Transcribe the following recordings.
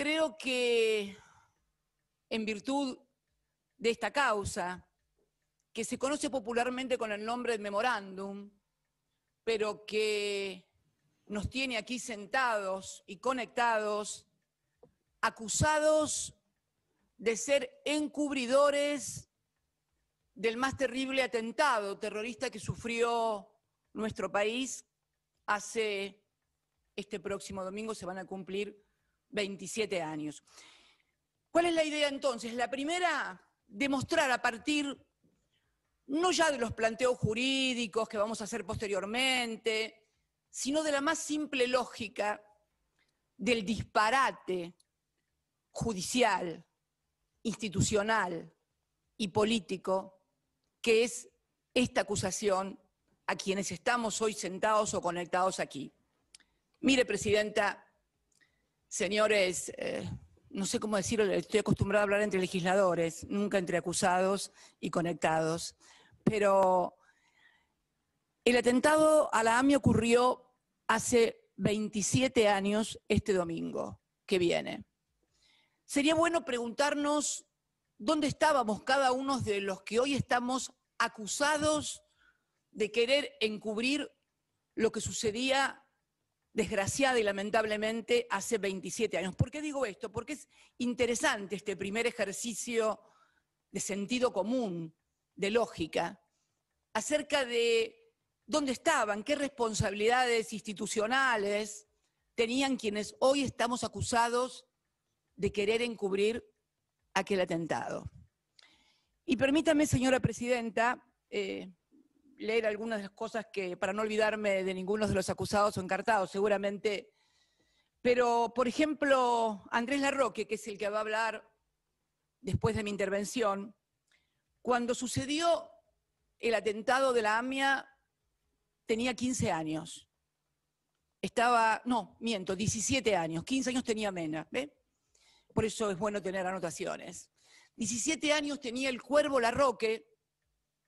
creo que en virtud de esta causa, que se conoce popularmente con el nombre de memorándum, pero que nos tiene aquí sentados y conectados, acusados de ser encubridores del más terrible atentado terrorista que sufrió nuestro país hace este próximo domingo, se van a cumplir 27 años. ¿Cuál es la idea entonces? La primera, demostrar a partir no ya de los planteos jurídicos que vamos a hacer posteriormente, sino de la más simple lógica del disparate judicial, institucional y político que es esta acusación a quienes estamos hoy sentados o conectados aquí. Mire, Presidenta, señores, eh, no sé cómo decirlo, estoy acostumbrado a hablar entre legisladores, nunca entre acusados y conectados, pero el atentado a la AMI ocurrió hace 27 años este domingo que viene. Sería bueno preguntarnos dónde estábamos cada uno de los que hoy estamos acusados de querer encubrir lo que sucedía desgraciada y lamentablemente hace 27 años. ¿Por qué digo esto? Porque es interesante este primer ejercicio de sentido común, de lógica, acerca de dónde estaban, qué responsabilidades institucionales tenían quienes hoy estamos acusados de querer encubrir aquel atentado. Y permítame, señora presidenta, eh, leer algunas de las cosas que, para no olvidarme de ninguno de los acusados o encartados, seguramente. Pero, por ejemplo, Andrés Larroque, que es el que va a hablar después de mi intervención, cuando sucedió el atentado de la AMIA, tenía 15 años. Estaba, no, miento, 17 años, 15 años tenía Mena, ¿ve? Por eso es bueno tener anotaciones. 17 años tenía el cuervo Larroque,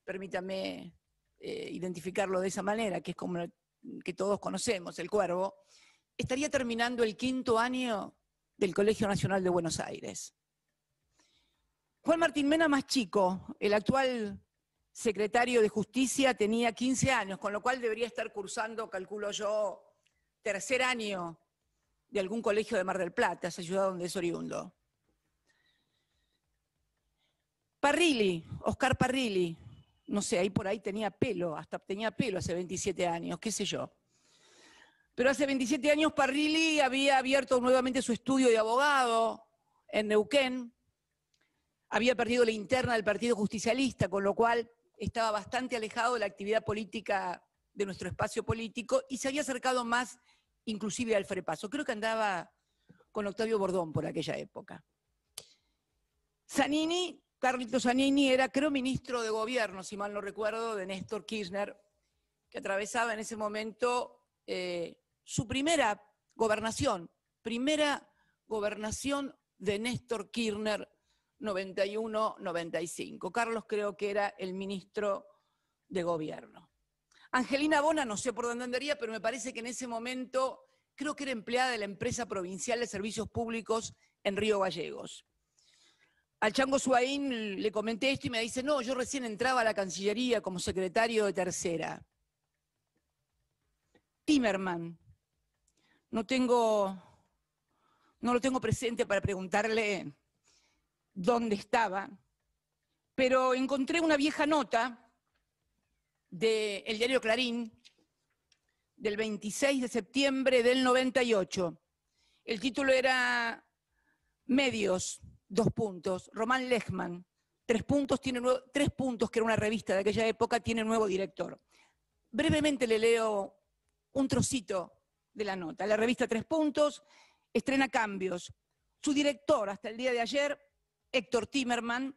permítame eh, identificarlo de esa manera, que es como que todos conocemos, el cuervo, estaría terminando el quinto año del Colegio Nacional de Buenos Aires. Juan Martín Mena más chico, el actual secretario de Justicia tenía 15 años, con lo cual debería estar cursando, calculo yo, tercer año de algún colegio de Mar del Plata, esa ciudad donde es oriundo. Parrilli, Oscar Parrilli, no sé, ahí por ahí tenía pelo, hasta tenía pelo hace 27 años, qué sé yo. Pero hace 27 años Parrilli había abierto nuevamente su estudio de abogado en Neuquén, había perdido la interna del Partido Justicialista, con lo cual estaba bastante alejado de la actividad política de nuestro espacio político y se había acercado más inclusive al Frepaso. Creo que andaba con Octavio Bordón por aquella época. Zanini Carlito Zanini era, creo, ministro de gobierno, si mal no recuerdo, de Néstor Kirchner, que atravesaba en ese momento eh, su primera gobernación, primera gobernación de Néstor Kirchner 91-95. Carlos creo que era el ministro de gobierno. Angelina Bona, no sé por dónde andaría, pero me parece que en ese momento creo que era empleada de la empresa provincial de servicios públicos en Río Gallegos. Al Chango Suaín le comenté esto y me dice, no, yo recién entraba a la Cancillería como secretario de tercera. Timerman, no tengo, no lo tengo presente para preguntarle dónde estaba, pero encontré una vieja nota del diario Clarín del 26 de septiembre del 98. El título era Medios, dos puntos. Román Lechman, tres puntos, tiene tres puntos, que era una revista de aquella época, tiene nuevo director. Brevemente le leo un trocito de la nota. La revista Tres Puntos estrena cambios. Su director, hasta el día de ayer, Héctor Timerman,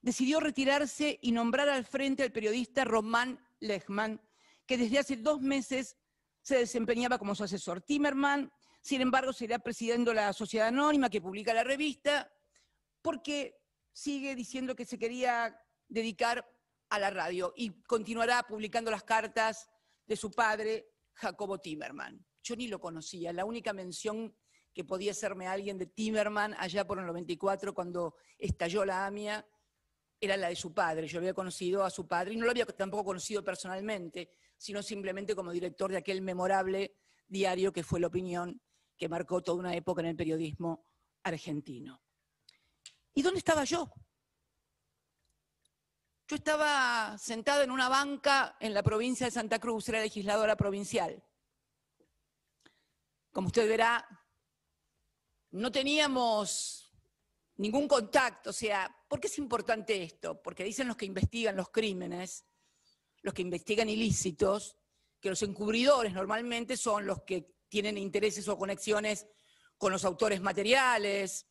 decidió retirarse y nombrar al frente al periodista Román Lechman, que desde hace dos meses se desempeñaba como su asesor. Timerman, sin embargo, será presidiendo la sociedad anónima que publica la revista porque sigue diciendo que se quería dedicar a la radio y continuará publicando las cartas de su padre, Jacobo Timerman. Yo ni lo conocía, la única mención que podía serme alguien de Timerman allá por el 94 cuando estalló la AMIA, era la de su padre. Yo había conocido a su padre y no lo había tampoco conocido personalmente, sino simplemente como director de aquel memorable diario que fue La Opinión, que marcó toda una época en el periodismo argentino. ¿Y dónde estaba yo? Yo estaba sentada en una banca en la provincia de Santa Cruz, era legisladora provincial. Como usted verá, no teníamos ningún contacto. O sea, ¿por qué es importante esto? Porque dicen los que investigan los crímenes, los que investigan ilícitos, que los encubridores normalmente son los que tienen intereses o conexiones con los autores materiales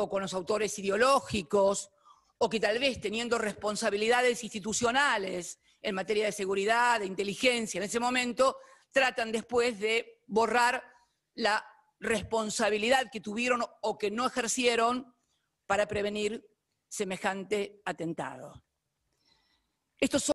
o con los autores ideológicos o que tal vez teniendo responsabilidades institucionales en materia de seguridad, de inteligencia, en ese momento, tratan después de borrar la responsabilidad que tuvieron o que no ejercieron para prevenir semejante atentado. Estos